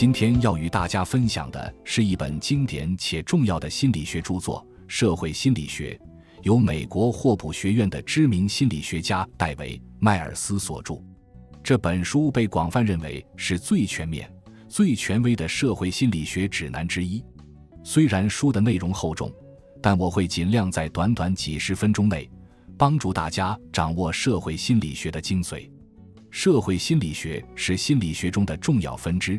今天要与大家分享的是一本经典且重要的心理学著作《社会心理学》，由美国霍普学院的知名心理学家戴维·迈尔斯所著。这本书被广泛认为是最全面、最权威的社会心理学指南之一。虽然书的内容厚重，但我会尽量在短短几十分钟内，帮助大家掌握社会心理学的精髓。社会心理学是心理学中的重要分支，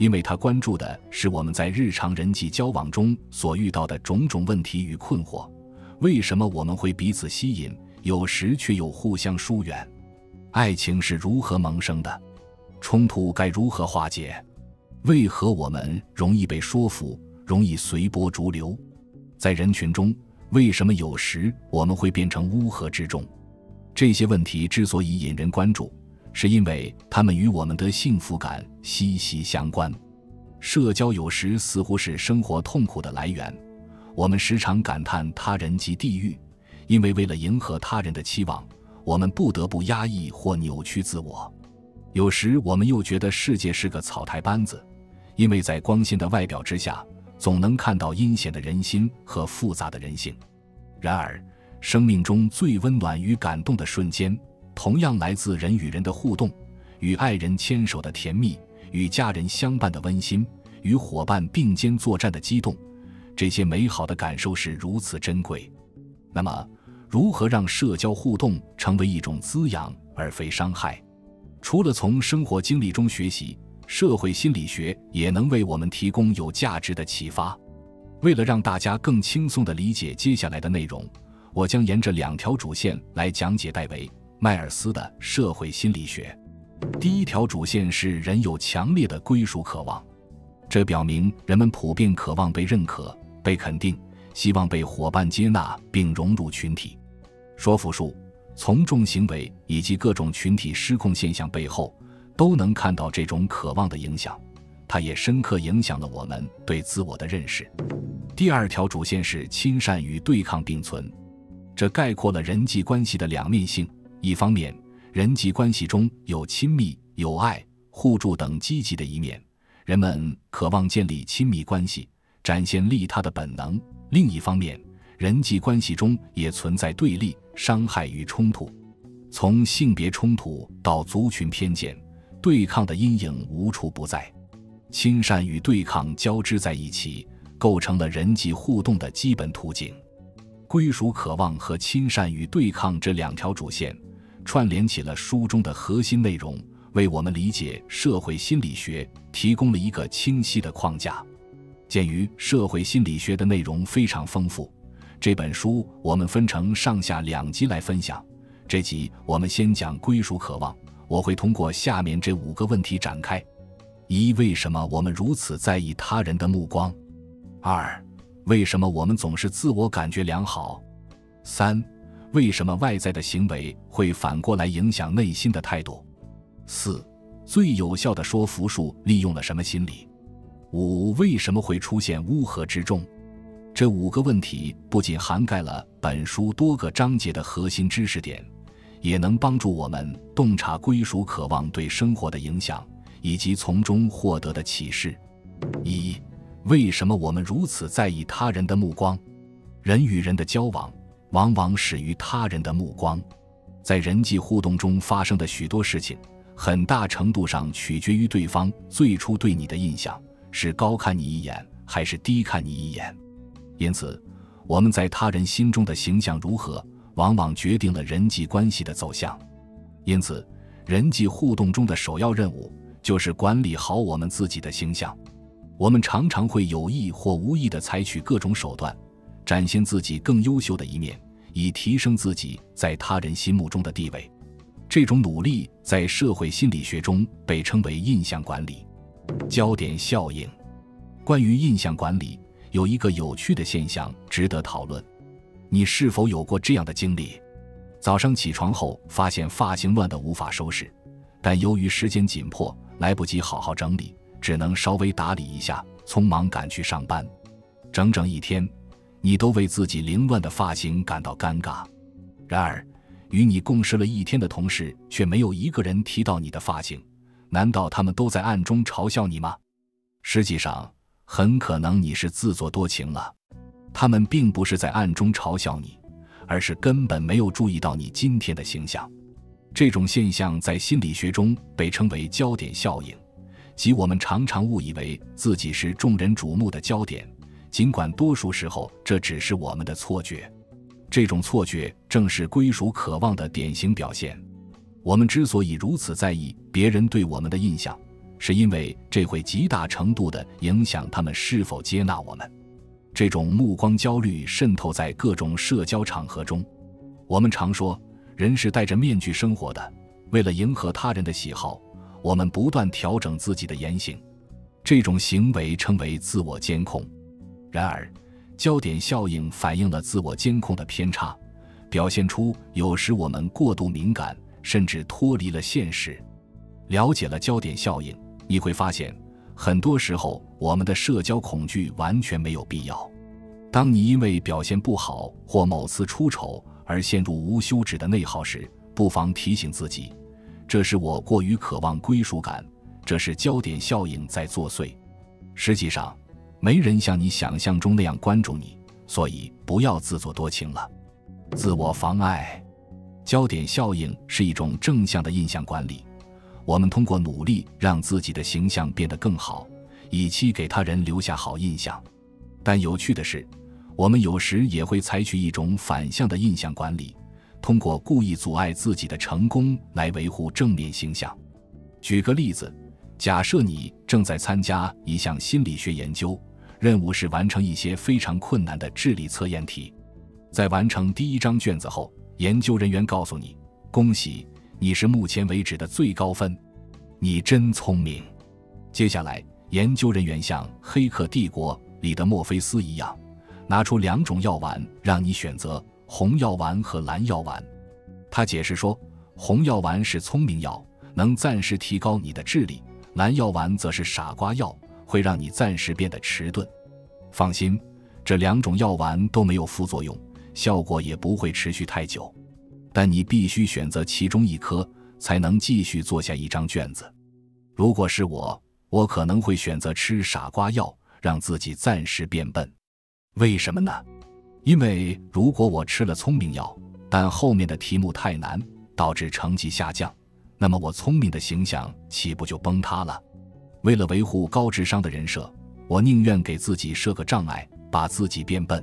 因为它关注的是我们在日常人际交往中所遇到的种种问题与困惑。为什么我们会彼此吸引，有时却又互相疏远？爱情是如何萌生的？冲突该如何化解？为何我们容易被说服，容易随波逐流？在人群中，为什么有时我们会变成乌合之众？这些问题之所以引人关注。是因为他们与我们的幸福感息息相关。社交有时似乎是生活痛苦的来源。我们时常感叹他人即地狱，因为为了迎合他人的期望，我们不得不压抑或扭曲自我。有时我们又觉得世界是个草台班子，因为在光鲜的外表之下，总能看到阴险的人心和复杂的人性。然而，生命中最温暖与感动的瞬间。同样来自人与人的互动，与爱人牵手的甜蜜，与家人相伴的温馨，与伙伴并肩作战的激动，这些美好的感受是如此珍贵。那么，如何让社交互动成为一种滋养而非伤害？除了从生活经历中学习，社会心理学也能为我们提供有价值的启发。为了让大家更轻松地理解接下来的内容，我将沿着两条主线来讲解戴维。迈尔斯的社会心理学，第一条主线是人有强烈的归属渴望，这表明人们普遍渴望被认可、被肯定，希望被伙伴接纳并融入群体。说服术、从众行为以及各种群体失控现象背后，都能看到这种渴望的影响。它也深刻影响了我们对自我的认识。第二条主线是亲善与对抗并存，这概括了人际关系的两面性。一方面，人际关系中有亲密、友爱、互助等积极的一面，人们渴望建立亲密关系，展现利他的本能；另一方面，人际关系中也存在对立、伤害与冲突。从性别冲突到族群偏见，对抗的阴影无处不在。亲善与对抗交织在一起，构成了人际互动的基本途径。归属渴望和亲善与对抗这两条主线。串联起了书中的核心内容，为我们理解社会心理学提供了一个清晰的框架。鉴于社会心理学的内容非常丰富，这本书我们分成上下两集来分享。这集我们先讲归属渴望，我会通过下面这五个问题展开：一、为什么我们如此在意他人的目光？二、为什么我们总是自我感觉良好？三。为什么外在的行为会反过来影响内心的态度？四、最有效的说服术利用了什么心理？五、为什么会出现乌合之众？这五个问题不仅涵盖了本书多个章节的核心知识点，也能帮助我们洞察归属渴望对生活的影响，以及从中获得的启示。一、为什么我们如此在意他人的目光？人与人的交往。往往始于他人的目光，在人际互动中发生的许多事情，很大程度上取决于对方最初对你的印象是高看你一眼还是低看你一眼。因此，我们在他人心中的形象如何，往往决定了人际关系的走向。因此，人际互动中的首要任务就是管理好我们自己的形象。我们常常会有意或无意地采取各种手段。展现自己更优秀的一面，以提升自己在他人心目中的地位。这种努力在社会心理学中被称为印象管理。焦点效应。关于印象管理，有一个有趣的现象值得讨论。你是否有过这样的经历？早上起床后发现发型乱得无法收拾，但由于时间紧迫，来不及好好整理，只能稍微打理一下，匆忙赶去上班。整整一天。你都为自己凌乱的发型感到尴尬，然而，与你共事了一天的同事却没有一个人提到你的发型，难道他们都在暗中嘲笑你吗？实际上，很可能你是自作多情了。他们并不是在暗中嘲笑你，而是根本没有注意到你今天的形象。这种现象在心理学中被称为焦点效应，即我们常常误以为自己是众人瞩目的焦点，尽管多数时候这只是我们的错觉。这种错觉正是归属渴望的典型表现。我们之所以如此在意别人对我们的印象，是因为这会极大程度地影响他们是否接纳我们。这种目光焦虑渗透在各种社交场合中。我们常说，人是戴着面具生活的。为了迎合他人的喜好，我们不断调整自己的言行。这种行为称为自我监控。然而，焦点效应反映了自我监控的偏差，表现出有时我们过度敏感。甚至脱离了现实。了解了焦点效应，你会发现，很多时候我们的社交恐惧完全没有必要。当你因为表现不好或某次出丑而陷入无休止的内耗时，不妨提醒自己：这是我过于渴望归属感，这是焦点效应在作祟。实际上，没人像你想象中那样关注你，所以不要自作多情了。自我妨碍。焦点效应是一种正向的印象管理，我们通过努力让自己的形象变得更好，以期给他人留下好印象。但有趣的是，我们有时也会采取一种反向的印象管理，通过故意阻碍自己的成功来维护正面形象。举个例子，假设你正在参加一项心理学研究，任务是完成一些非常困难的智力测验题，在完成第一张卷子后。研究人员告诉你：“恭喜，你是目前为止的最高分，你真聪明。”接下来，研究人员像《黑客帝国》里的墨菲斯一样，拿出两种药丸让你选择：红药丸和蓝药丸。他解释说，红药丸是聪明药，能暂时提高你的智力；蓝药丸则是傻瓜药，会让你暂时变得迟钝。放心，这两种药丸都没有副作用。效果也不会持续太久，但你必须选择其中一颗，才能继续做下一张卷子。如果是我，我可能会选择吃傻瓜药，让自己暂时变笨。为什么呢？因为如果我吃了聪明药，但后面的题目太难，导致成绩下降，那么我聪明的形象岂不就崩塌了？为了维护高智商的人设，我宁愿给自己设个障碍，把自己变笨。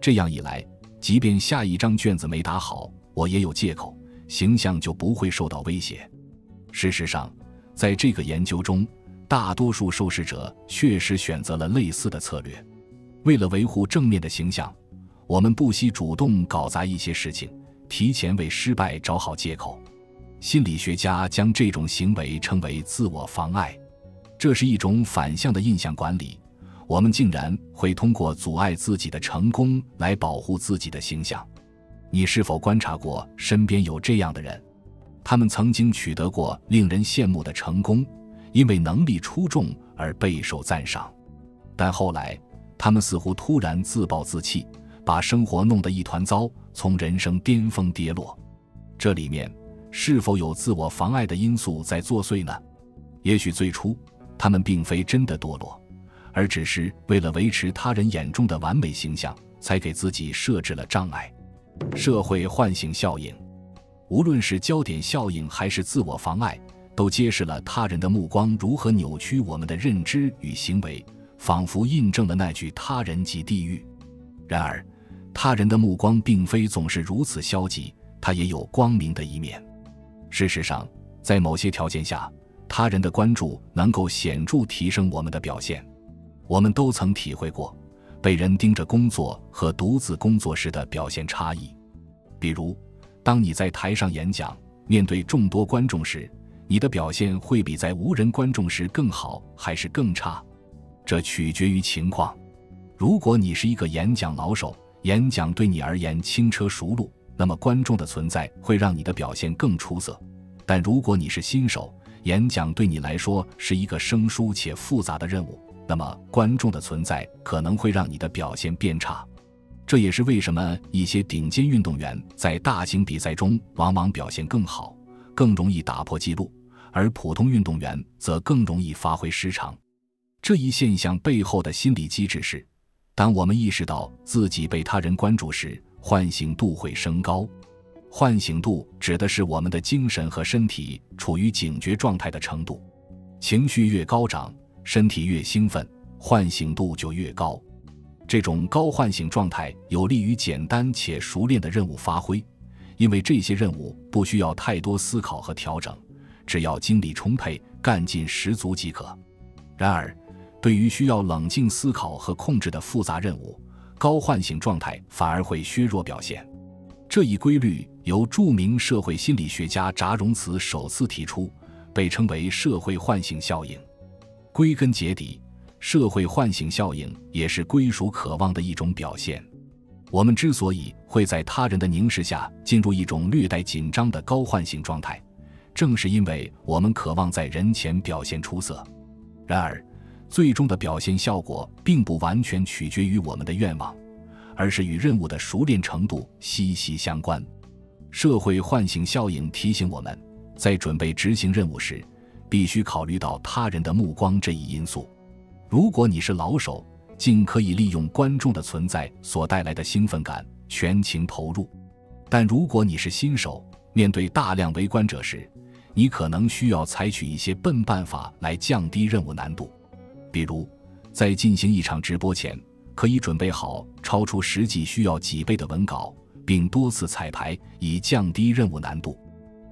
这样一来。即便下一张卷子没答好，我也有借口，形象就不会受到威胁。事实上，在这个研究中，大多数受试者确实选择了类似的策略。为了维护正面的形象，我们不惜主动搞砸一些事情，提前为失败找好借口。心理学家将这种行为称为自我妨碍，这是一种反向的印象管理。我们竟然会通过阻碍自己的成功来保护自己的形象。你是否观察过身边有这样的人？他们曾经取得过令人羡慕的成功，因为能力出众而备受赞赏。但后来，他们似乎突然自暴自弃，把生活弄得一团糟，从人生巅峰跌落。这里面是否有自我妨碍的因素在作祟呢？也许最初他们并非真的堕落。而只是为了维持他人眼中的完美形象，才给自己设置了障碍。社会唤醒效应，无论是焦点效应还是自我妨碍，都揭示了他人的目光如何扭曲我们的认知与行为，仿佛印证了那句“他人即地狱”。然而，他人的目光并非总是如此消极，他也有光明的一面。事实上，在某些条件下，他人的关注能够显著提升我们的表现。我们都曾体会过被人盯着工作和独自工作时的表现差异。比如，当你在台上演讲，面对众多观众时，你的表现会比在无人观众时更好还是更差？这取决于情况。如果你是一个演讲老手，演讲对你而言轻车熟路，那么观众的存在会让你的表现更出色。但如果你是新手，演讲对你来说是一个生疏且复杂的任务。那么，观众的存在可能会让你的表现变差，这也是为什么一些顶尖运动员在大型比赛中往往表现更好，更容易打破纪录，而普通运动员则更容易发挥失常。这一现象背后的心理机制是：当我们意识到自己被他人关注时，唤醒度会升高。唤醒度指的是我们的精神和身体处于警觉状态的程度。情绪越高涨，身体越兴奋，唤醒度就越高。这种高唤醒状态有利于简单且熟练的任务发挥，因为这些任务不需要太多思考和调整，只要精力充沛、干劲十足即可。然而，对于需要冷静思考和控制的复杂任务，高唤醒状态反而会削弱表现。这一规律由著名社会心理学家扎荣茨首次提出。被称为社会唤醒效应。归根结底，社会唤醒效应也是归属渴望的一种表现。我们之所以会在他人的凝视下进入一种略带紧张的高唤醒状态，正是因为我们渴望在人前表现出色。然而，最终的表现效果并不完全取决于我们的愿望，而是与任务的熟练程度息息相关。社会唤醒效应提醒我们。在准备执行任务时，必须考虑到他人的目光这一因素。如果你是老手，尽可以利用观众的存在所带来的兴奋感，全情投入；但如果你是新手，面对大量围观者时，你可能需要采取一些笨办法来降低任务难度。比如，在进行一场直播前，可以准备好超出实际需要几倍的文稿，并多次彩排，以降低任务难度。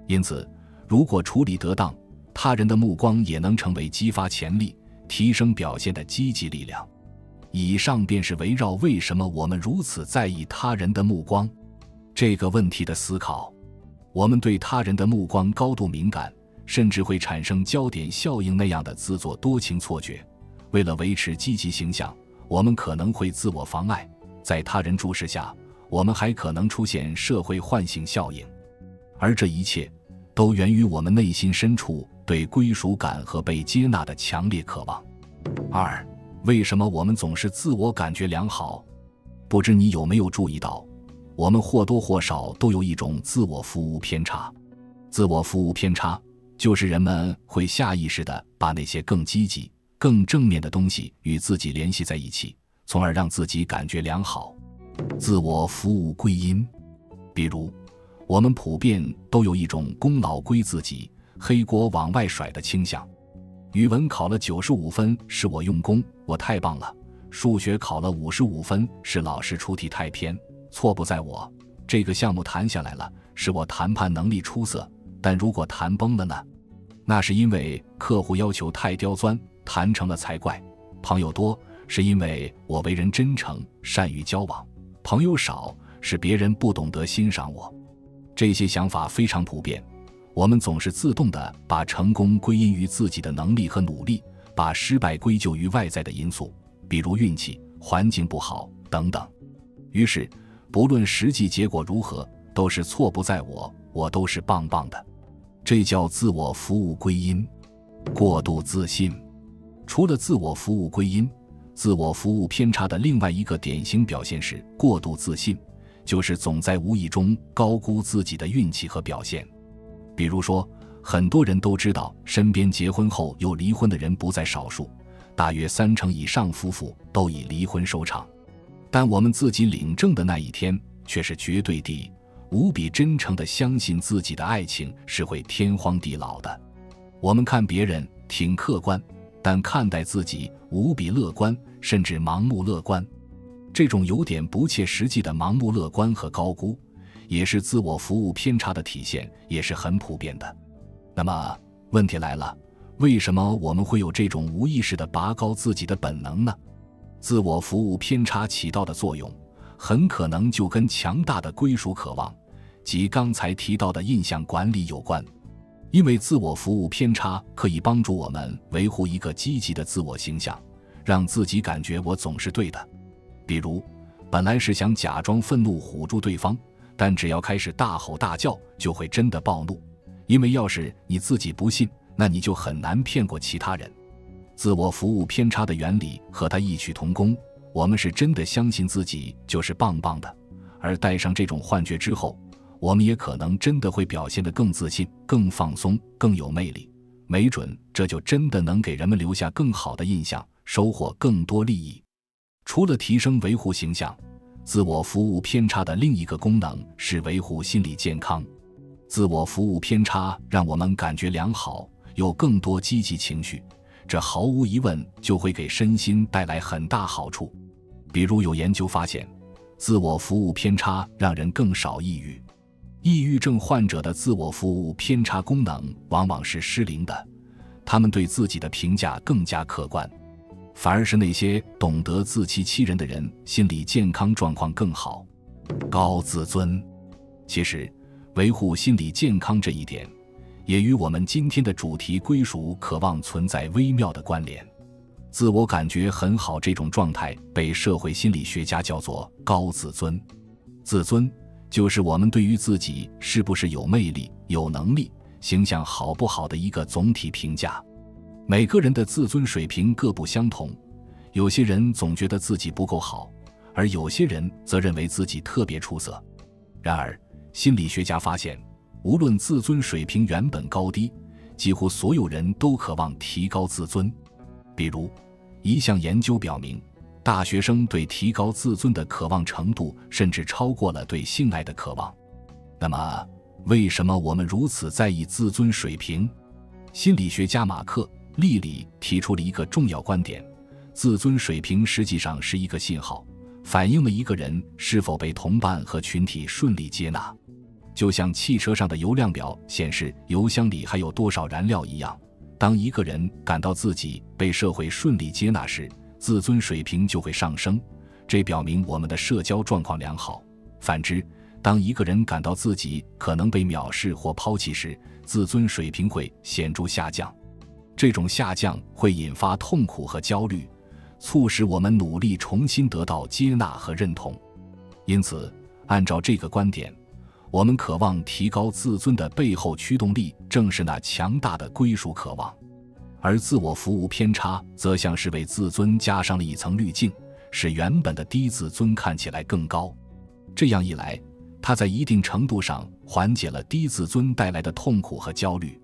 因此。如果处理得当，他人的目光也能成为激发潜力、提升表现的积极力量。以上便是围绕为什么我们如此在意他人的目光这个问题的思考。我们对他人的目光高度敏感，甚至会产生焦点效应那样的自作多情错觉。为了维持积极形象，我们可能会自我妨碍。在他人注视下，我们还可能出现社会唤醒效应，而这一切。都源于我们内心深处对归属感和被接纳的强烈渴望。二，为什么我们总是自我感觉良好？不知你有没有注意到，我们或多或少都有一种自我服务偏差。自我服务偏差就是人们会下意识地把那些更积极、更正面的东西与自己联系在一起，从而让自己感觉良好。自我服务归因，比如。我们普遍都有一种功劳归自己、黑锅往外甩的倾向。语文考了九十五分是我用功，我太棒了；数学考了五十五分是老师出题太偏，错不在我。这个项目谈下来了，是我谈判能力出色。但如果谈崩了呢？那是因为客户要求太刁钻，谈成了才怪。朋友多是因为我为人真诚，善于交往；朋友少是别人不懂得欣赏我。这些想法非常普遍，我们总是自动地把成功归因于自己的能力和努力，把失败归咎于外在的因素，比如运气、环境不好等等。于是，不论实际结果如何，都是错不在我，我都是棒棒的。这叫自我服务归因。过度自信，除了自我服务归因，自我服务偏差的另外一个典型表现是过度自信。就是总在无意中高估自己的运气和表现，比如说，很多人都知道身边结婚后又离婚的人不在少数，大约三成以上夫妇都以离婚收场，但我们自己领证的那一天却是绝对地无比真诚地相信自己的爱情是会天荒地老的。我们看别人挺客观，但看待自己无比乐观，甚至盲目乐观。这种有点不切实际的盲目乐观和高估，也是自我服务偏差的体现，也是很普遍的。那么问题来了，为什么我们会有这种无意识的拔高自己的本能呢？自我服务偏差起到的作用，很可能就跟强大的归属渴望及刚才提到的印象管理有关。因为自我服务偏差可以帮助我们维护一个积极的自我形象，让自己感觉我总是对的。比如，本来是想假装愤怒唬住对方，但只要开始大吼大叫，就会真的暴怒。因为要是你自己不信，那你就很难骗过其他人。自我服务偏差的原理和它异曲同工。我们是真的相信自己就是棒棒的，而带上这种幻觉之后，我们也可能真的会表现得更自信、更放松、更有魅力。没准这就真的能给人们留下更好的印象。收获更多利益。除了提升维护形象，自我服务偏差的另一个功能是维护心理健康。自我服务偏差让我们感觉良好，有更多积极情绪，这毫无疑问就会给身心带来很大好处。比如有研究发现，自我服务偏差让人更少抑郁。抑郁症患者的自我服务偏差功能往往是失灵的，他们对自己的评价更加客观。反而是那些懂得自欺欺人的人，心理健康状况更好。高自尊，其实维护心理健康这一点，也与我们今天的主题归属渴望存在微妙的关联。自我感觉很好这种状态，被社会心理学家叫做高自尊。自尊就是我们对于自己是不是有魅力、有能力、形象好不好的一个总体评价。每个人的自尊水平各不相同，有些人总觉得自己不够好，而有些人则认为自己特别出色。然而，心理学家发现，无论自尊水平原本高低，几乎所有人都渴望提高自尊。比如，一项研究表明，大学生对提高自尊的渴望程度甚至超过了对性爱的渴望。那么，为什么我们如此在意自尊水平？心理学家马克。利里提出了一个重要观点：自尊水平实际上是一个信号，反映了一个人是否被同伴和群体顺利接纳。就像汽车上的油量表显示油箱里还有多少燃料一样，当一个人感到自己被社会顺利接纳时，自尊水平就会上升，这表明我们的社交状况良好。反之，当一个人感到自己可能被藐视或抛弃时，自尊水平会显著下降。这种下降会引发痛苦和焦虑，促使我们努力重新得到接纳和认同。因此，按照这个观点，我们渴望提高自尊的背后驱动力正是那强大的归属渴望，而自我服务偏差则像是为自尊加上了一层滤镜，使原本的低自尊看起来更高。这样一来，它在一定程度上缓解了低自尊带来的痛苦和焦虑。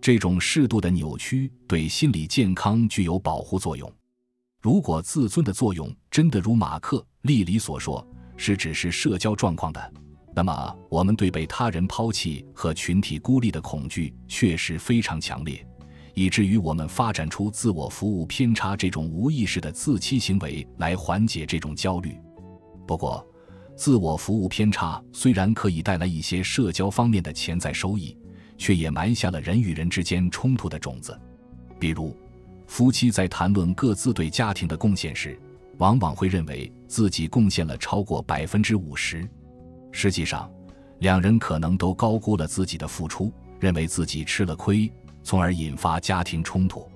这种适度的扭曲对心理健康具有保护作用。如果自尊的作用真的如马克·利里所说是只是社交状况的，那么我们对被他人抛弃和群体孤立的恐惧确实非常强烈，以至于我们发展出自我服务偏差这种无意识的自欺行为来缓解这种焦虑。不过，自我服务偏差虽然可以带来一些社交方面的潜在收益。却也埋下了人与人之间冲突的种子，比如，夫妻在谈论各自对家庭的贡献时，往往会认为自己贡献了超过百分之五十，实际上，两人可能都高估了自己的付出，认为自己吃了亏，从而引发家庭冲突。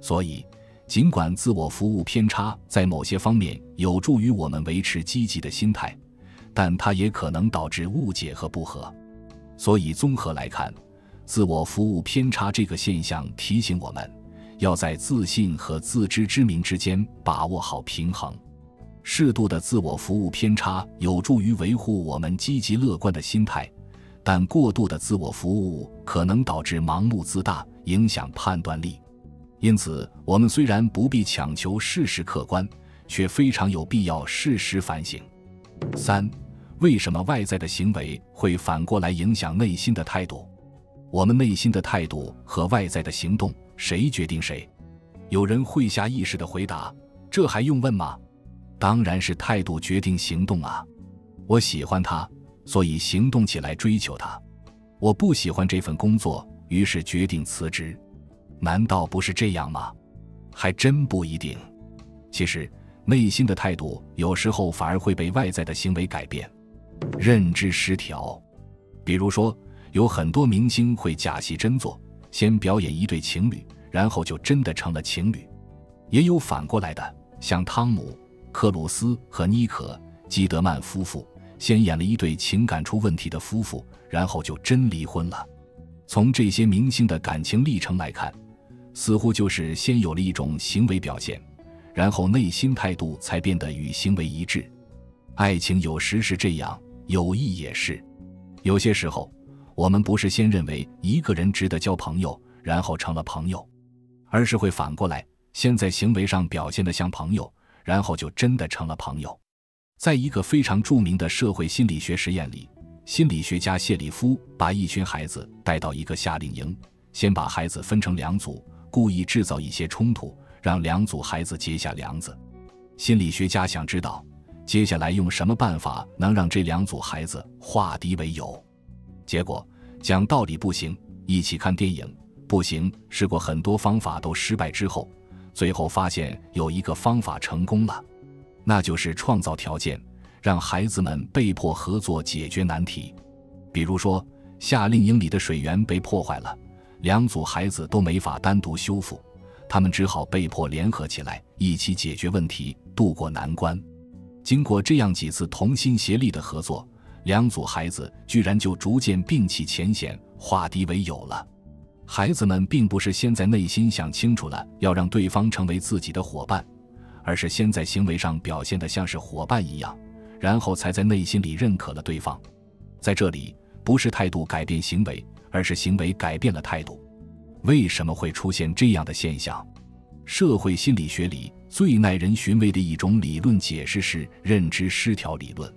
所以，尽管自我服务偏差在某些方面有助于我们维持积极的心态，但它也可能导致误解和不和。所以，综合来看。自我服务偏差这个现象提醒我们，要在自信和自知之明之间把握好平衡。适度的自我服务偏差有助于维护我们积极乐观的心态，但过度的自我服务可能导致盲目自大，影响判断力。因此，我们虽然不必强求事实客观，却非常有必要适时反省。三、为什么外在的行为会反过来影响内心的态度？我们内心的态度和外在的行动，谁决定谁？有人会下意识的回答：“这还用问吗？当然是态度决定行动啊！我喜欢他，所以行动起来追求他；我不喜欢这份工作，于是决定辞职。难道不是这样吗？还真不一定。其实，内心的态度有时候反而会被外在的行为改变。认知失调，比如说。有很多明星会假戏真做，先表演一对情侣，然后就真的成了情侣；也有反过来的，像汤姆·克鲁斯和妮可·基德曼夫妇，先演了一对情感出问题的夫妇，然后就真离婚了。从这些明星的感情历程来看，似乎就是先有了一种行为表现，然后内心态度才变得与行为一致。爱情有时是这样，友谊也是，有些时候。我们不是先认为一个人值得交朋友，然后成了朋友，而是会反过来，先在行为上表现得像朋友，然后就真的成了朋友。在一个非常著名的社会心理学实验里，心理学家谢里夫把一群孩子带到一个夏令营，先把孩子分成两组，故意制造一些冲突，让两组孩子结下梁子。心理学家想知道，接下来用什么办法能让这两组孩子化敌为友？结果讲道理不行，一起看电影不行，试过很多方法都失败之后，最后发现有一个方法成功了，那就是创造条件，让孩子们被迫合作解决难题。比如说，夏令营里的水源被破坏了，两组孩子都没法单独修复。他们只好被迫联合起来，一起解决问题，渡过难关。经过这样几次同心协力的合作，两组孩子居然就逐渐摒弃前嫌，化敌为友了。孩子们并不是先在内心想清楚了要让对方成为自己的伙伴，而是先在行为上表现得像是伙伴一样，然后才在内心里认可了对方。在这里，不是态度改变行为，而是行为改变了态度。为什么会出现这样的现象？社会心理学里最耐人寻味的一种理论解释是认知失调理论。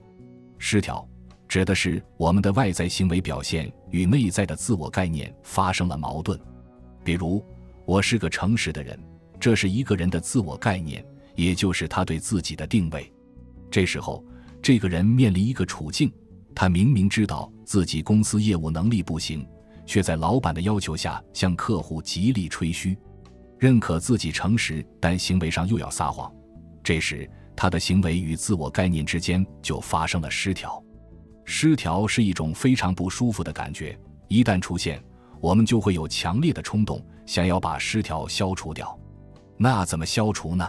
失调指的是我们的外在行为表现与内在的自我概念发生了矛盾。比如，我是个诚实的人，这是一个人的自我概念，也就是他对自己的定位。这时候，这个人面临一个处境，他明明知道自己公司业务能力不行。却在老板的要求下向客户极力吹嘘，认可自己诚实，但行为上又要撒谎。这时，他的行为与自我概念之间就发生了失调。失调是一种非常不舒服的感觉，一旦出现，我们就会有强烈的冲动，想要把失调消除掉。那怎么消除呢？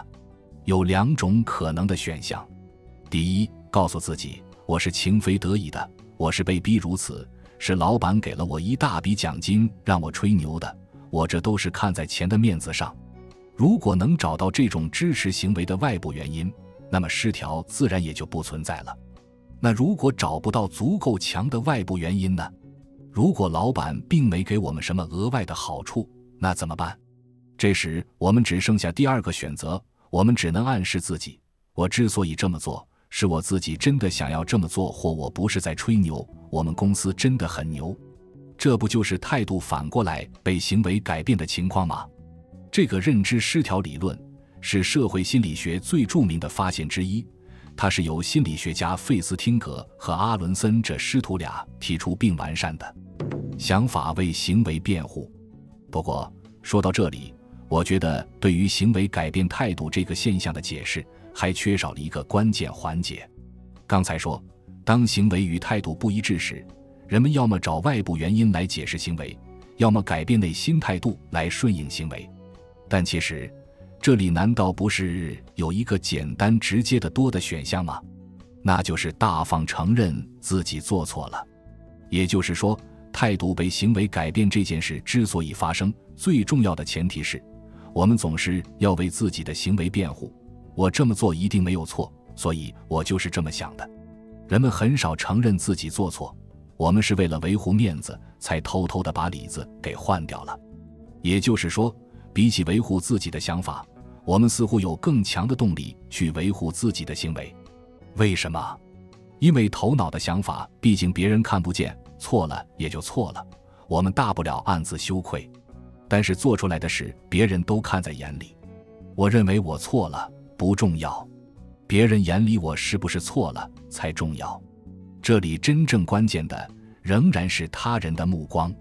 有两种可能的选项：第一，告诉自己我是情非得已的，我是被逼如此。是老板给了我一大笔奖金让我吹牛的，我这都是看在钱的面子上。如果能找到这种支持行为的外部原因，那么失调自然也就不存在了。那如果找不到足够强的外部原因呢？如果老板并没给我们什么额外的好处，那怎么办？这时我们只剩下第二个选择，我们只能暗示自己：我之所以这么做。是我自己真的想要这么做，或我不是在吹牛。我们公司真的很牛，这不就是态度反过来被行为改变的情况吗？这个认知失调理论是社会心理学最著名的发现之一，它是由心理学家费斯汀格和阿伦森这师徒俩提出并完善的，想法为行为辩护。不过说到这里，我觉得对于行为改变态度这个现象的解释。还缺少了一个关键环节。刚才说，当行为与态度不一致时，人们要么找外部原因来解释行为，要么改变内心态度来顺应行为。但其实，这里难道不是有一个简单直接的多的选项吗？那就是大方承认自己做错了。也就是说，态度被行为改变这件事之所以发生，最重要的前提是，我们总是要为自己的行为辩护。我这么做一定没有错，所以我就是这么想的。人们很少承认自己做错，我们是为了维护面子才偷偷的把里子给换掉了。也就是说，比起维护自己的想法，我们似乎有更强的动力去维护自己的行为。为什么？因为头脑的想法毕竟别人看不见，错了也就错了，我们大不了暗自羞愧。但是做出来的事，别人都看在眼里。我认为我错了。不重要，别人眼里我是不是错了才重要。这里真正关键的仍然是他人的目光。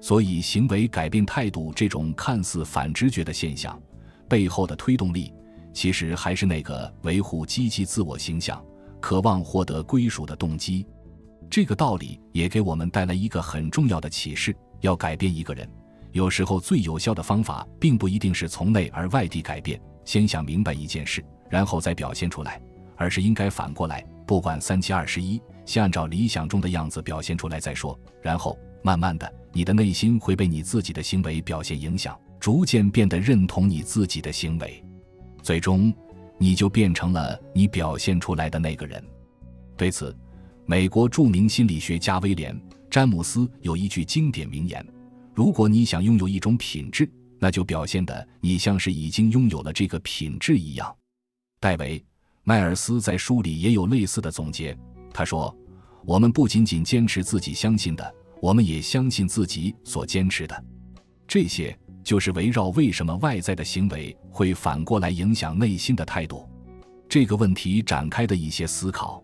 所以，行为改变态度这种看似反直觉的现象，背后的推动力，其实还是那个维护积极自我形象、渴望获得归属的动机。这个道理也给我们带来一个很重要的启示：要改变一个人，有时候最有效的方法，并不一定是从内而外地改变。先想明白一件事，然后再表现出来，而是应该反过来，不管三七二十一，先按照理想中的样子表现出来再说。然后慢慢的，你的内心会被你自己的行为表现影响，逐渐变得认同你自己的行为，最终你就变成了你表现出来的那个人。对此，美国著名心理学家威廉·詹姆斯有一句经典名言：“如果你想拥有一种品质。”那就表现的你像是已经拥有了这个品质一样。戴维·迈尔斯在书里也有类似的总结，他说：“我们不仅仅坚持自己相信的，我们也相信自己所坚持的。这些就是围绕为什么外在的行为会反过来影响内心的态度这个问题展开的一些思考。”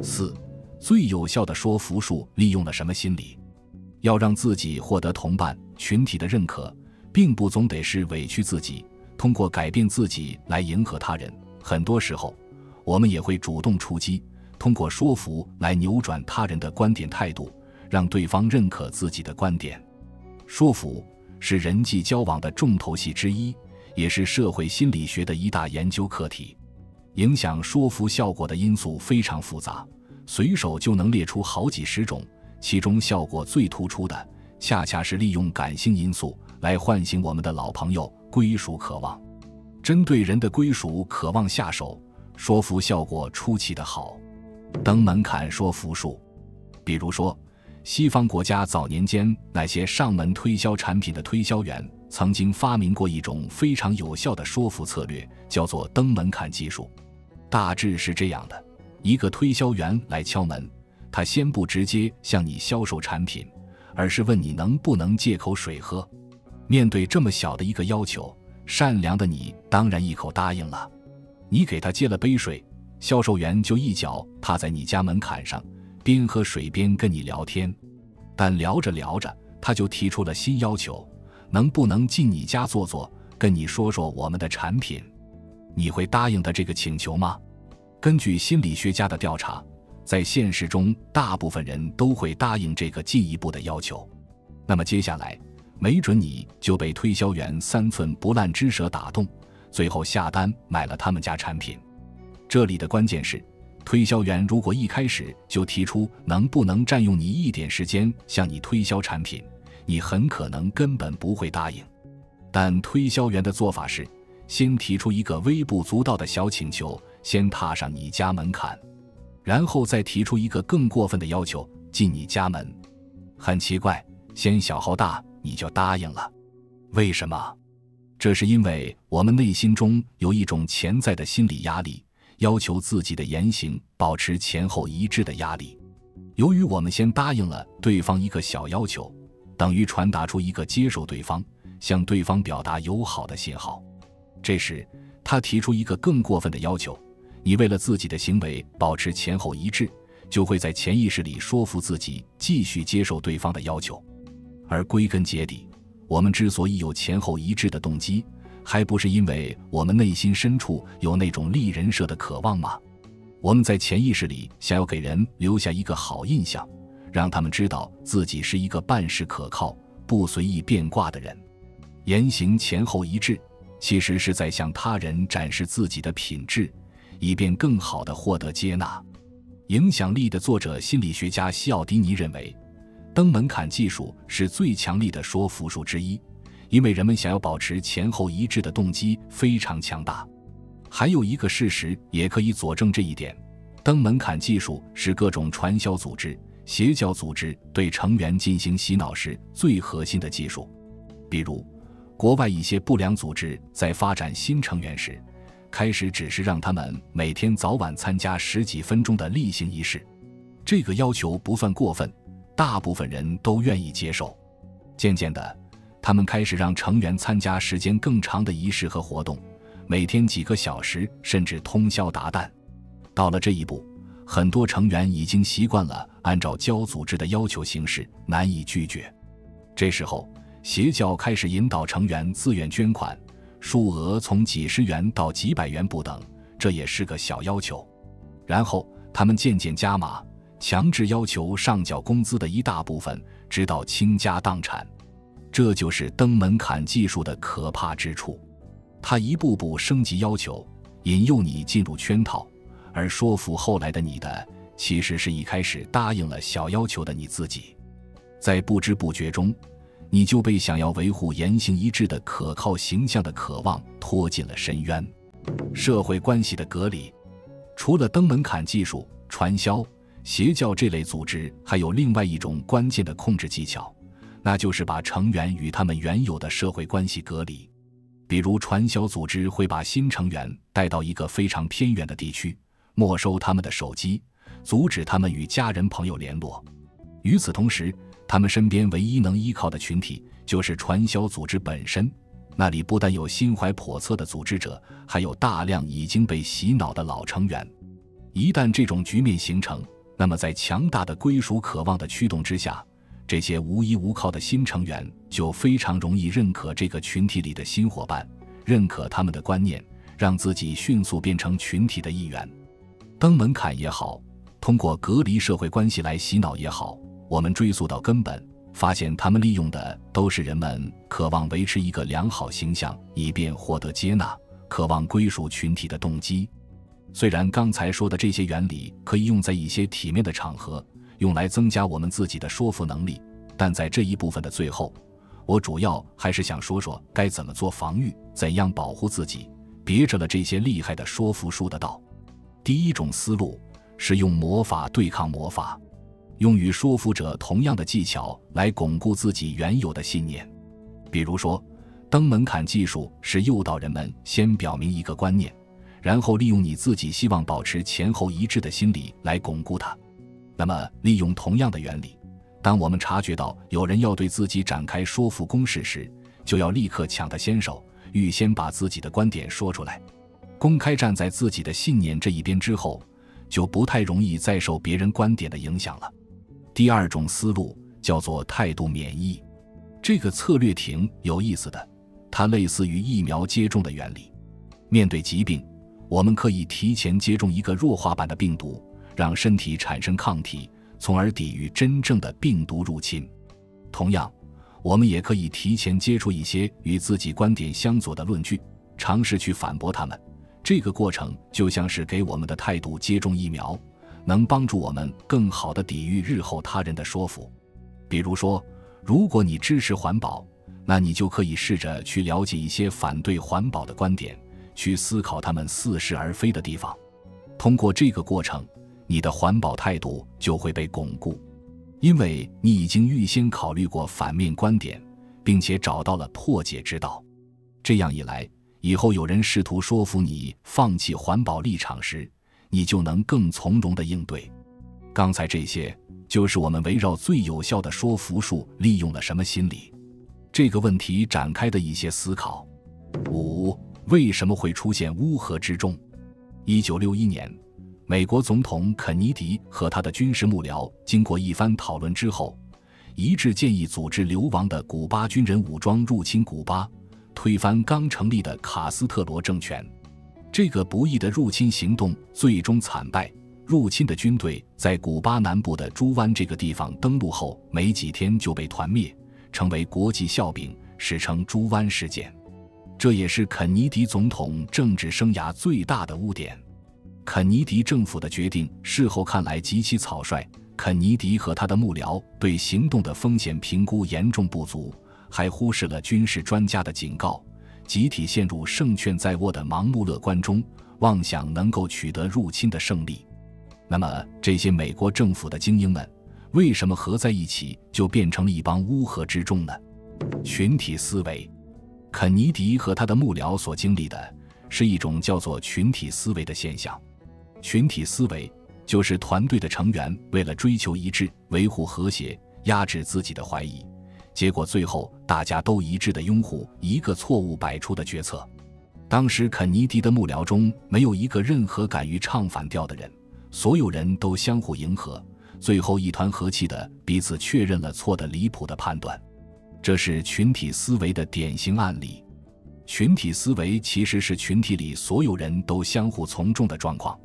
四。最有效的说服术利用了什么心理？要让自己获得同伴群体的认可，并不总得是委屈自己，通过改变自己来迎合他人。很多时候，我们也会主动出击，通过说服来扭转他人的观点态度，让对方认可自己的观点。说服是人际交往的重头戏之一，也是社会心理学的一大研究课题。影响说服效果的因素非常复杂。随手就能列出好几十种，其中效果最突出的，恰恰是利用感性因素来唤醒我们的老朋友归属渴望。针对人的归属渴望下手，说服效果出奇的好。登门槛说服术，比如说，西方国家早年间那些上门推销产品的推销员，曾经发明过一种非常有效的说服策略，叫做登门槛技术。大致是这样的。一个推销员来敲门，他先不直接向你销售产品，而是问你能不能借口水喝。面对这么小的一个要求，善良的你当然一口答应了。你给他接了杯水，销售员就一脚踏在你家门槛上，边喝水边跟你聊天。但聊着聊着，他就提出了新要求：能不能进你家坐坐，跟你说说我们的产品？你会答应的这个请求吗？根据心理学家的调查，在现实中，大部分人都会答应这个进一步的要求。那么接下来，没准你就被推销员三寸不烂之舌打动，最后下单买了他们家产品。这里的关键是，推销员如果一开始就提出能不能占用你一点时间向你推销产品，你很可能根本不会答应。但推销员的做法是，先提出一个微不足道的小请求。先踏上你家门槛，然后再提出一个更过分的要求进你家门。很奇怪，先小后大，你就答应了。为什么？这是因为我们内心中有一种潜在的心理压力，要求自己的言行保持前后一致的压力。由于我们先答应了对方一个小要求，等于传达出一个接受对方、向对方表达友好的信号。这时，他提出一个更过分的要求。你为了自己的行为保持前后一致，就会在潜意识里说服自己继续接受对方的要求。而归根结底，我们之所以有前后一致的动机，还不是因为我们内心深处有那种立人设的渴望吗？我们在潜意识里想要给人留下一个好印象，让他们知道自己是一个办事可靠、不随意变卦的人。言行前后一致，其实是在向他人展示自己的品质。以便更好地获得接纳，影响力的作者心理学家西奥迪尼认为，登门槛技术是最强力的说服术之一，因为人们想要保持前后一致的动机非常强大。还有一个事实也可以佐证这一点：登门槛技术是各种传销组织、邪教组织对成员进行洗脑时最核心的技术。比如，国外一些不良组织在发展新成员时。开始只是让他们每天早晚参加十几分钟的例行仪式，这个要求不算过分，大部分人都愿意接受。渐渐的，他们开始让成员参加时间更长的仪式和活动，每天几个小时，甚至通宵达旦。到了这一步，很多成员已经习惯了按照教组织的要求行事，难以拒绝。这时候，邪教开始引导成员自愿捐款。数额从几十元到几百元不等，这也是个小要求。然后他们渐渐加码，强制要求上缴工资的一大部分，直到倾家荡产。这就是登门槛技术的可怕之处，他一步步升级要求，引诱你进入圈套，而说服后来的你的，其实是一开始答应了小要求的你自己，在不知不觉中。你就被想要维护言行一致的可靠形象的渴望拖进了深渊。社会关系的隔离，除了登门槛技术、传销、邪教这类组织，还有另外一种关键的控制技巧，那就是把成员与他们原有的社会关系隔离。比如，传销组织会把新成员带到一个非常偏远的地区，没收他们的手机，阻止他们与家人朋友联络。与此同时，他们身边唯一能依靠的群体就是传销组织本身。那里不但有心怀叵测的组织者，还有大量已经被洗脑的老成员。一旦这种局面形成，那么在强大的归属渴望的驱动之下，这些无依无靠的新成员就非常容易认可这个群体里的新伙伴，认可他们的观念，让自己迅速变成群体的一员。登门槛也好，通过隔离社会关系来洗脑也好，我们追溯到根本。发现他们利用的都是人们渴望维持一个良好形象，以便获得接纳、渴望归属群体的动机。虽然刚才说的这些原理可以用在一些体面的场合，用来增加我们自己的说服能力，但在这一部分的最后，我主要还是想说说该怎么做防御，怎样保护自己，别着了这些厉害的说服术的道。第一种思路是用魔法对抗魔法。用与说服者同样的技巧来巩固自己原有的信念，比如说，登门槛技术是诱导人们先表明一个观念，然后利用你自己希望保持前后一致的心理来巩固它。那么，利用同样的原理，当我们察觉到有人要对自己展开说服攻势时，就要立刻抢他先手，预先把自己的观点说出来，公开站在自己的信念这一边之后，就不太容易再受别人观点的影响了。第二种思路叫做态度免疫，这个策略挺有意思的，它类似于疫苗接种的原理。面对疾病，我们可以提前接种一个弱化版的病毒，让身体产生抗体，从而抵御真正的病毒入侵。同样，我们也可以提前接触一些与自己观点相左的论据，尝试去反驳他们。这个过程就像是给我们的态度接种疫苗。能帮助我们更好地抵御日后他人的说服。比如说，如果你支持环保，那你就可以试着去了解一些反对环保的观点，去思考他们似是而非的地方。通过这个过程，你的环保态度就会被巩固，因为你已经预先考虑过反面观点，并且找到了破解之道。这样一来，以后有人试图说服你放弃环保立场时，你就能更从容的应对。刚才这些就是我们围绕最有效的说服术利用了什么心理这个问题展开的一些思考。五、为什么会出现乌合之众？一九六一年，美国总统肯尼迪和他的军事幕僚经过一番讨论之后，一致建议组织流亡的古巴军人武装入侵古巴，推翻刚成立的卡斯特罗政权。这个不义的入侵行动最终惨败。入侵的军队在古巴南部的猪湾这个地方登陆后，没几天就被团灭，成为国际笑柄，史称“猪湾事件”。这也是肯尼迪总统政治生涯最大的污点。肯尼迪政府的决定事后看来极其草率，肯尼迪和他的幕僚对行动的风险评估严重不足，还忽视了军事专家的警告。集体陷入胜券在握的盲目乐观中，妄想能够取得入侵的胜利。那么，这些美国政府的精英们为什么合在一起就变成了一帮乌合之众呢？群体思维，肯尼迪和他的幕僚所经历的是一种叫做群体思维的现象。群体思维就是团队的成员为了追求一致、维护和谐，压制自己的怀疑。结果最后，大家都一致的拥护一个错误百出的决策。当时肯尼迪的幕僚中没有一个任何敢于唱反调的人，所有人都相互迎合，最后一团和气的彼此确认了错的离谱的判断。这是群体思维的典型案例。群体思维其实是群体里所有人都相互从众的状况。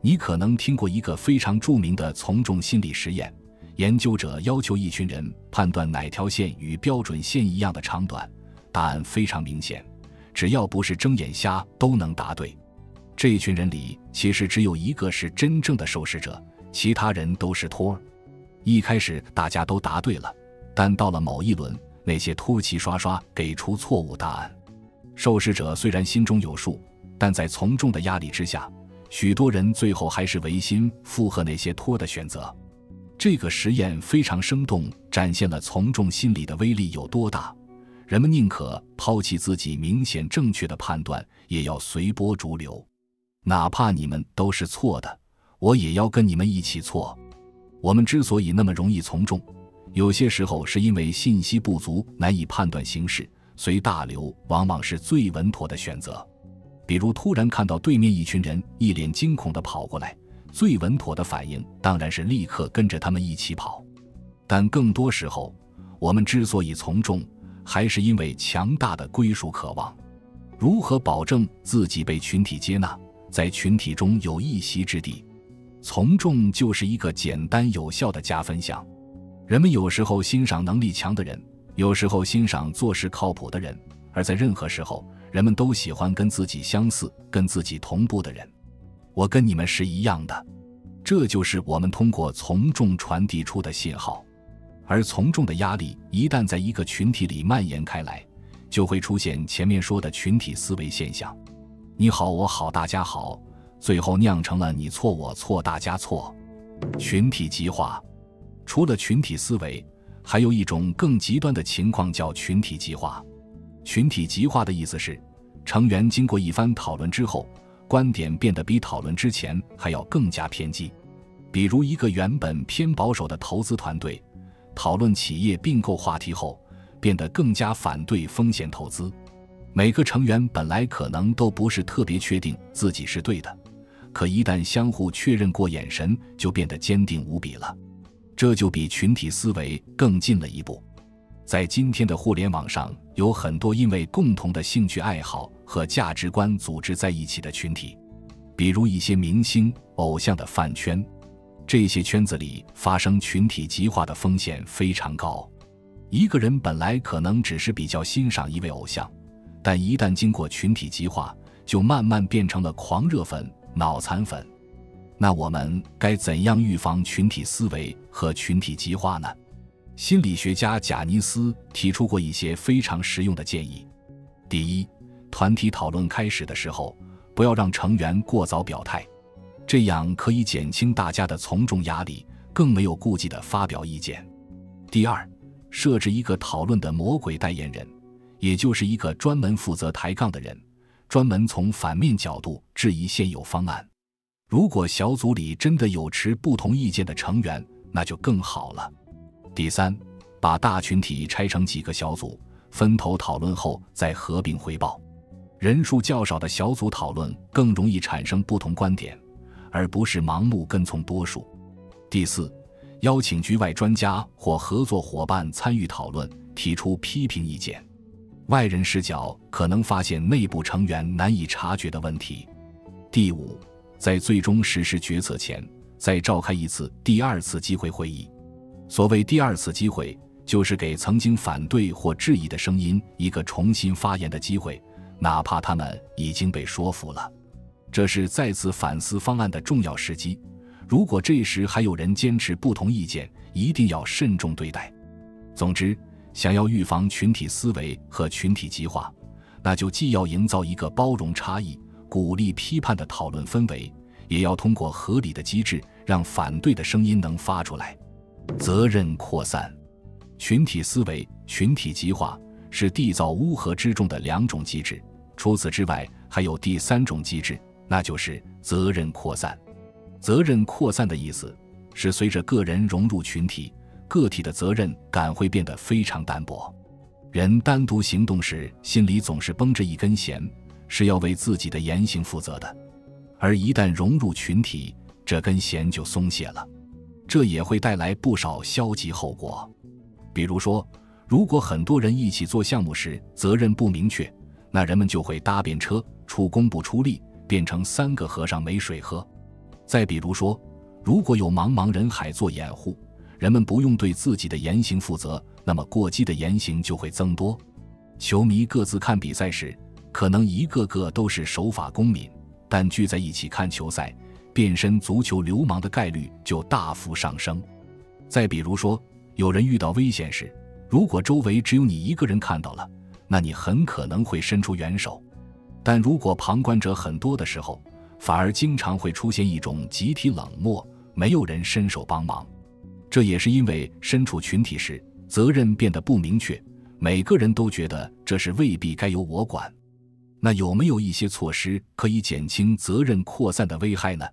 你可能听过一个非常著名的从众心理实验。研究者要求一群人判断哪条线与标准线一样的长短，答案非常明显，只要不是睁眼瞎都能答对。这群人里其实只有一个是真正的受试者，其他人都是托儿。一开始大家都答对了，但到了某一轮，那些托齐刷刷给出错误答案。受试者虽然心中有数，但在从众的压力之下，许多人最后还是违心附和那些托的选择。这个实验非常生动，展现了从众心理的威力有多大。人们宁可抛弃自己明显正确的判断，也要随波逐流，哪怕你们都是错的，我也要跟你们一起错。我们之所以那么容易从众，有些时候是因为信息不足，难以判断形势，随大流往往是最稳妥的选择。比如突然看到对面一群人一脸惊恐地跑过来，最稳妥的反应当然是立刻跟着他们一起跑。但更多时候，我们之所以从众，还是因为强大的归属渴望。如何保证自己被群体接纳，在群体中有一席之地？从众就是一个简单有效的加分项。人们有时候欣赏能力强的人，有时候欣赏做事靠谱的人，而在任何时候。人们都喜欢跟自己相似、跟自己同步的人。我跟你们是一样的，这就是我们通过从众传递出的信号。而从众的压力一旦在一个群体里蔓延开来，就会出现前面说的群体思维现象：你好，我好，大家好，最后酿成了你错我错大家错。群体极化。除了群体思维，还有一种更极端的情况叫群体极化。群体极化的意思是。成员经过一番讨论之后，观点变得比讨论之前还要更加偏激。比如，一个原本偏保守的投资团队，讨论企业并购话题后，变得更加反对风险投资。每个成员本来可能都不是特别确定自己是对的，可一旦相互确认过眼神，就变得坚定无比了。这就比群体思维更近了一步。在今天的互联网上，有很多因为共同的兴趣爱好和价值观组织在一起的群体，比如一些明星、偶像的饭圈。这些圈子里发生群体极化的风险非常高。一个人本来可能只是比较欣赏一位偶像，但一旦经过群体极化，就慢慢变成了狂热粉、脑残粉。那我们该怎样预防群体思维和群体极化呢？心理学家贾尼斯提出过一些非常实用的建议：第一，团体讨论开始的时候，不要让成员过早表态，这样可以减轻大家的从众压力，更没有顾忌地发表意见；第二，设置一个讨论的魔鬼代言人，也就是一个专门负责抬杠的人，专门从反面角度质疑现有方案。如果小组里真的有持不同意见的成员，那就更好了。第三，把大群体拆成几个小组，分头讨论后再合并汇报。人数较少的小组讨论更容易产生不同观点，而不是盲目跟从多数。第四，邀请局外专家或合作伙伴参与讨论，提出批评意见。外人视角可能发现内部成员难以察觉的问题。第五，在最终实施决策前，再召开一次第二次机会会议。所谓第二次机会，就是给曾经反对或质疑的声音一个重新发言的机会，哪怕他们已经被说服了。这是再次反思方案的重要时机。如果这时还有人坚持不同意见，一定要慎重对待。总之，想要预防群体思维和群体极化，那就既要营造一个包容差异、鼓励批判的讨论氛围，也要通过合理的机制，让反对的声音能发出来。责任扩散、群体思维、群体极化是缔造乌合之众的两种机制。除此之外，还有第三种机制，那就是责任扩散。责任扩散的意思是，随着个人融入群体，个体的责任感会变得非常单薄。人单独行动时，心里总是绷着一根弦，是要为自己的言行负责的；而一旦融入群体，这根弦就松懈了。这也会带来不少消极后果，比如说，如果很多人一起做项目时责任不明确，那人们就会搭便车、出工不出力，变成三个和尚没水喝。再比如说，如果有茫茫人海做掩护，人们不用对自己的言行负责，那么过激的言行就会增多。球迷各自看比赛时，可能一个个都是守法公民，但聚在一起看球赛。变身足球流氓的概率就大幅上升。再比如说，有人遇到危险时，如果周围只有你一个人看到了，那你很可能会伸出援手；但如果旁观者很多的时候，反而经常会出现一种集体冷漠，没有人伸手帮忙。这也是因为身处群体时，责任变得不明确，每个人都觉得这事未必该由我管。那有没有一些措施可以减轻责任扩散的危害呢？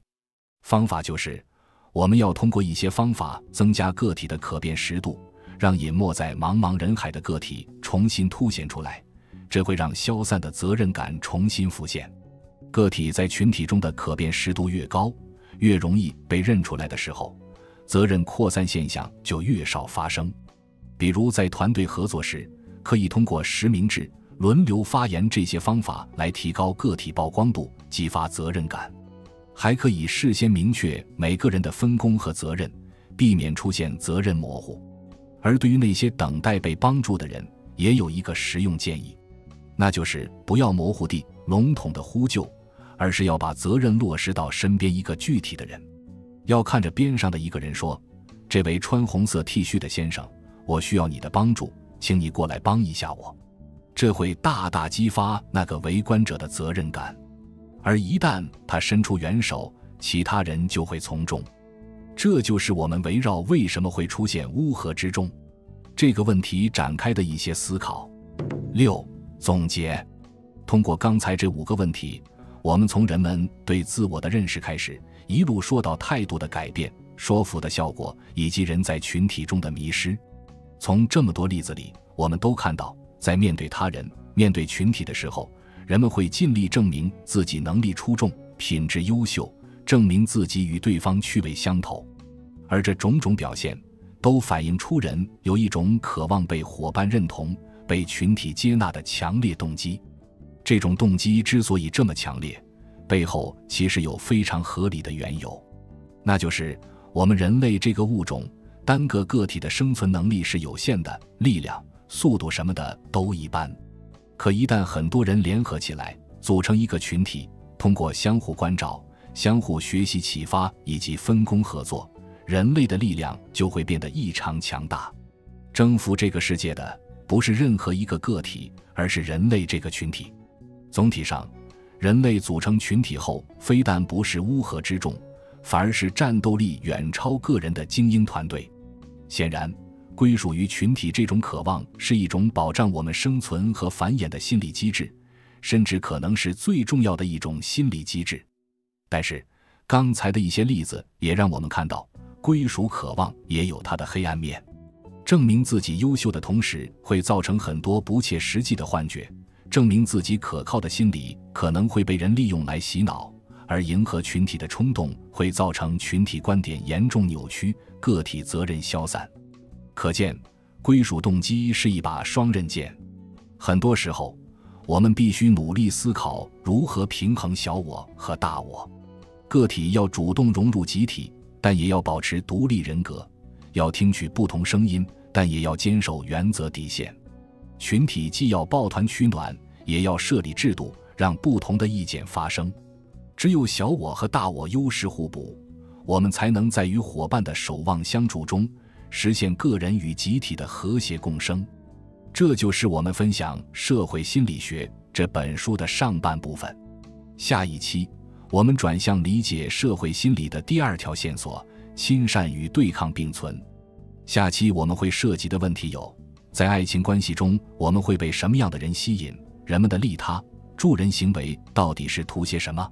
方法就是，我们要通过一些方法增加个体的可辨识度，让隐没在茫茫人海的个体重新凸显出来，这会让消散的责任感重新浮现。个体在群体中的可辨识度越高，越容易被认出来的时候，责任扩散现象就越少发生。比如在团队合作时，可以通过实名制。轮流发言这些方法来提高个体曝光度，激发责任感，还可以事先明确每个人的分工和责任，避免出现责任模糊。而对于那些等待被帮助的人，也有一个实用建议，那就是不要模糊地、笼统的呼救，而是要把责任落实到身边一个具体的人。要看着边上的一个人说：“这位穿红色 T 恤的先生，我需要你的帮助，请你过来帮一下我。”这会大大激发那个围观者的责任感，而一旦他伸出援手，其他人就会从众。这就是我们围绕为什么会出现乌合之众这个问题展开的一些思考。六总结：通过刚才这五个问题，我们从人们对自我的认识开始，一路说到态度的改变、说服的效果，以及人在群体中的迷失。从这么多例子里，我们都看到。在面对他人、面对群体的时候，人们会尽力证明自己能力出众、品质优秀，证明自己与对方趣味相投，而这种种表现都反映出人有一种渴望被伙伴认同、被群体接纳的强烈动机。这种动机之所以这么强烈，背后其实有非常合理的缘由，那就是我们人类这个物种单个个体的生存能力是有限的，力量。速度什么的都一般，可一旦很多人联合起来，组成一个群体，通过相互关照、相互学习启发以及分工合作，人类的力量就会变得异常强大。征服这个世界的不是任何一个个体，而是人类这个群体。总体上，人类组成群体后，非但不是乌合之众，反而是战斗力远超个人的精英团队。显然。归属于群体这种渴望是一种保障我们生存和繁衍的心理机制，甚至可能是最重要的一种心理机制。但是，刚才的一些例子也让我们看到，归属渴望也有它的黑暗面。证明自己优秀的同时，会造成很多不切实际的幻觉；证明自己可靠的心理可能会被人利用来洗脑，而迎合群体的冲动会造成群体观点严重扭曲，个体责任消散。可见，归属动机是一把双刃剑。很多时候，我们必须努力思考如何平衡小我和大我。个体要主动融入集体，但也要保持独立人格；要听取不同声音，但也要坚守原则底线。群体既要抱团取暖，也要设立制度，让不同的意见发生。只有小我和大我优势互补，我们才能在与伙伴的守望相助中。实现个人与集体的和谐共生，这就是我们分享《社会心理学》这本书的上半部分。下一期，我们转向理解社会心理的第二条线索：亲善与对抗并存。下期我们会涉及的问题有：在爱情关系中，我们会被什么样的人吸引？人们的利他、助人行为到底是图些什么？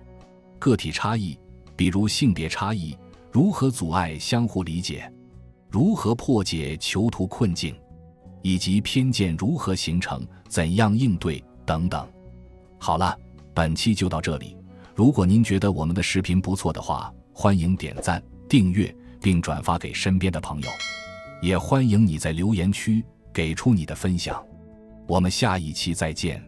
个体差异，比如性别差异，如何阻碍相互理解？如何破解囚徒困境，以及偏见如何形成、怎样应对等等。好了，本期就到这里。如果您觉得我们的视频不错的话欢迎点赞订阅并转发给身边的朋友也欢迎你在留言区给出你的分享。我们下一期再见。